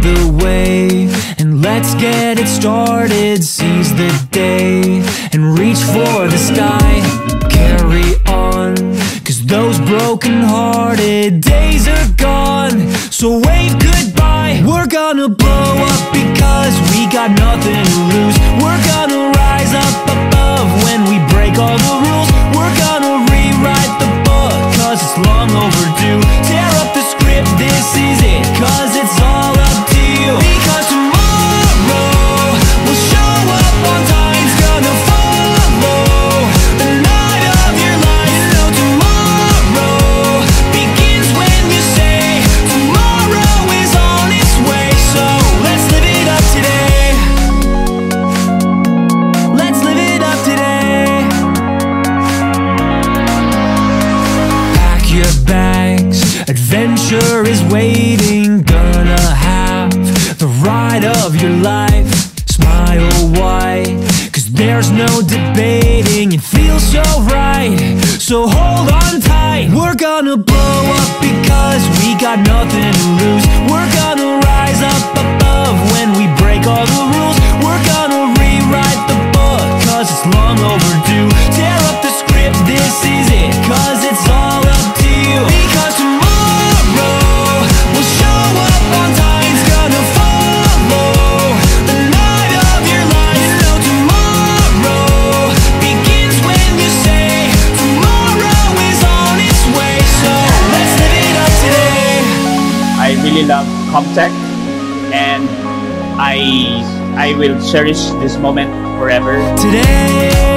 the way and let's get it started. Seize the day and reach for the sky. Carry on, cause those broken hearted days are gone. So wave goodbye. We're gonna blow up because we got nothing to lose. We're gonna rise up above when we break all the rules. We're gonna rewrite the book cause it's long overdue. Your bags, adventure is waiting. Gonna have the ride of your life. Smile wide, cause there's no debating. It feels so right, so hold on tight. We're gonna blow up because we got nothing to lose. We're gonna rise up really love CommTECH and I I will cherish this moment forever. Today